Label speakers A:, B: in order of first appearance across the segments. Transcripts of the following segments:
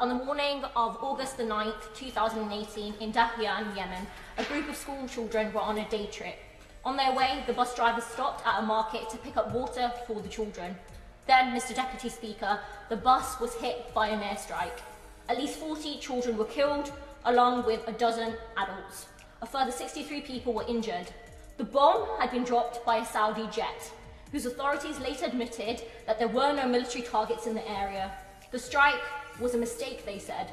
A: On the morning of August the 9th, 2018, in Dahyan, Yemen, a group of school children were on a day trip. On their way, the bus driver stopped at a market to pick up water for the children. Then, Mr Deputy Speaker, the bus was hit by an airstrike. At least 40 children were killed, along with a dozen adults. A further 63 people were injured. The bomb had been dropped by a Saudi jet, whose authorities later admitted that there were no military targets in the area. The strike was a mistake, they said.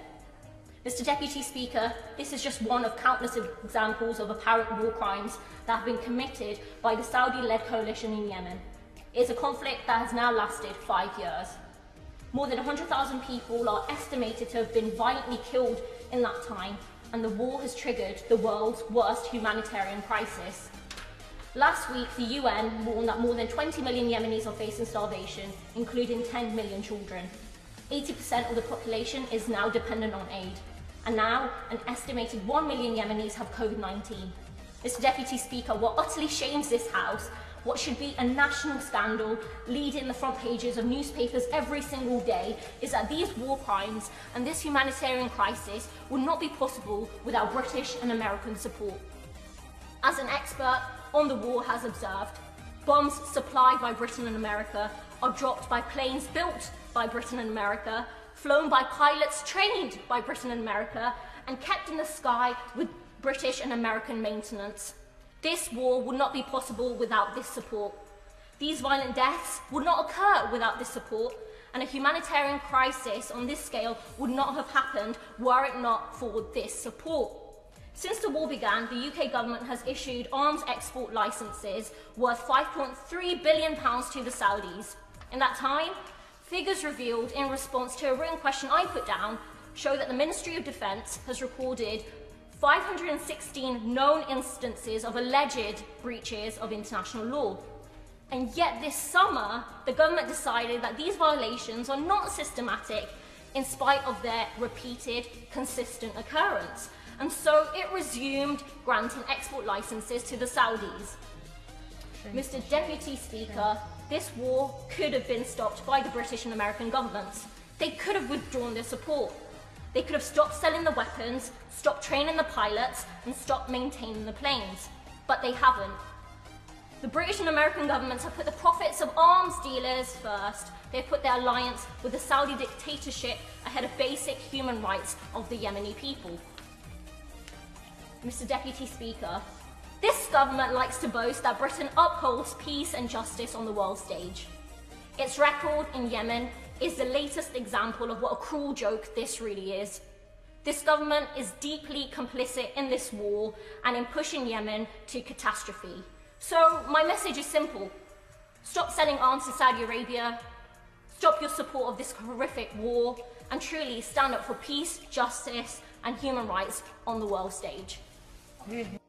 A: Mr Deputy Speaker, this is just one of countless examples of apparent war crimes that have been committed by the Saudi-led coalition in Yemen. It is a conflict that has now lasted five years. More than 100,000 people are estimated to have been violently killed in that time, and the war has triggered the world's worst humanitarian crisis. Last week, the UN warned that more than 20 million Yemenis are facing starvation, including 10 million children. 80% of the population is now dependent on aid, and now an estimated 1 million Yemenis have COVID-19. Mr Deputy Speaker, what utterly shames this House what should be a national scandal leading the front pages of newspapers every single day is that these war crimes and this humanitarian crisis would not be possible without British and American support. As an expert on the war has observed, bombs supplied by Britain and America are dropped by planes built by Britain and America, flown by pilots trained by Britain and America, and kept in the sky with British and American maintenance. This war would not be possible without this support. These violent deaths would not occur without this support, and a humanitarian crisis on this scale would not have happened were it not for this support. Since the war began, the UK government has issued arms export licenses worth £5.3 billion to the Saudis. In that time, figures revealed in response to a written question I put down show that the Ministry of Defence has recorded 516 known instances of alleged breaches of international law. And yet this summer, the government decided that these violations are not systematic in spite of their repeated, consistent occurrence. And so it resumed granting export licenses to the Saudis. Mr Deputy Speaker, this war could have been stopped by the British and American governments. They could have withdrawn their support. They could have stopped selling the weapons, stopped training the pilots, and stopped maintaining the planes. But they haven't. The British and American governments have put the profits of arms dealers first. They've put their alliance with the Saudi dictatorship ahead of basic human rights of the Yemeni people. Mr Deputy Speaker, this government likes to boast that Britain upholds peace and justice on the world stage. Its record in Yemen is the latest example of what a cruel joke this really is. This government is deeply complicit in this war and in pushing Yemen to catastrophe. So my message is simple. Stop selling arms to Saudi Arabia, stop your support of this horrific war, and truly stand up for peace, justice, and human rights on the world stage. Yeah.